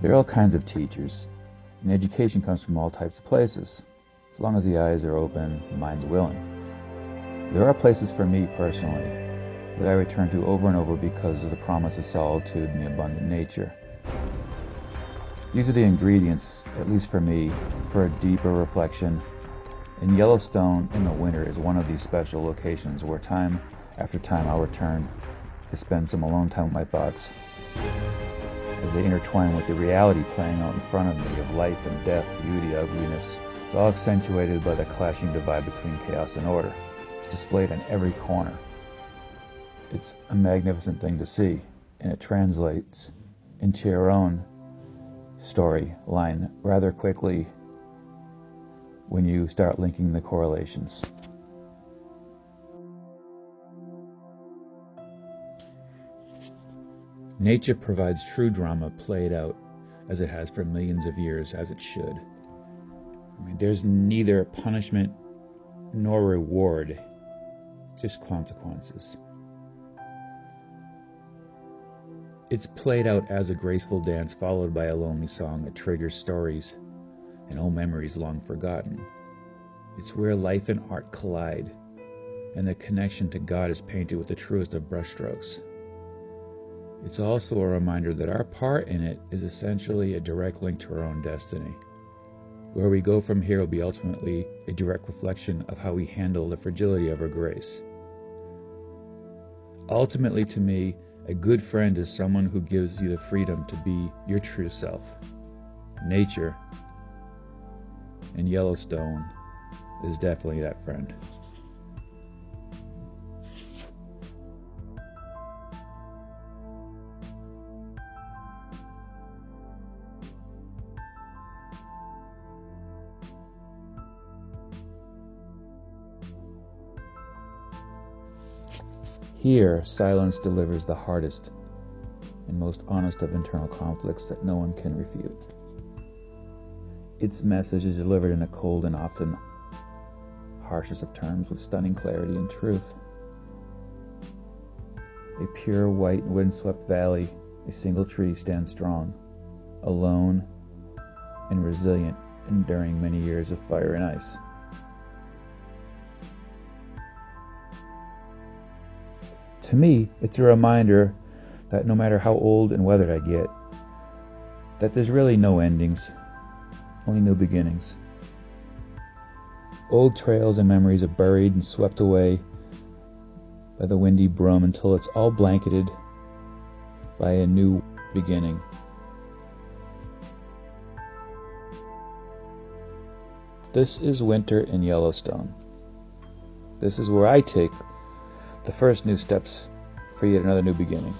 There are all kinds of teachers, and education comes from all types of places, as long as the eyes are open, the mind's willing. There are places for me personally that I return to over and over because of the promise of solitude and the abundant nature. These are the ingredients, at least for me, for a deeper reflection. And Yellowstone in the winter is one of these special locations where time after time I'll return to spend some alone time with my thoughts as they intertwine with the reality playing out in front of me of life and death, beauty, ugliness. It's all accentuated by the clashing divide between chaos and order. It's displayed on every corner. It's a magnificent thing to see, and it translates into your own storyline rather quickly when you start linking the correlations. Nature provides true drama played out as it has for millions of years, as it should. I mean, there's neither punishment nor reward, just consequences. It's played out as a graceful dance followed by a lonely song that triggers stories and old memories long forgotten. It's where life and art collide, and the connection to God is painted with the truest of brushstrokes. It's also a reminder that our part in it is essentially a direct link to our own destiny. Where we go from here will be ultimately a direct reflection of how we handle the fragility of our grace. Ultimately, to me, a good friend is someone who gives you the freedom to be your true self. Nature and Yellowstone is definitely that friend. Here, silence delivers the hardest and most honest of internal conflicts that no one can refute. Its message is delivered in a cold and often harshest of terms with stunning clarity and truth. A pure white windswept valley, a single tree stands strong, alone and resilient, enduring many years of fire and ice. To me, it's a reminder that no matter how old and weathered I get, that there's really no endings, only new beginnings. Old trails and memories are buried and swept away by the windy broom until it's all blanketed by a new beginning. This is winter in Yellowstone. This is where I take the first new steps for yet another new beginning.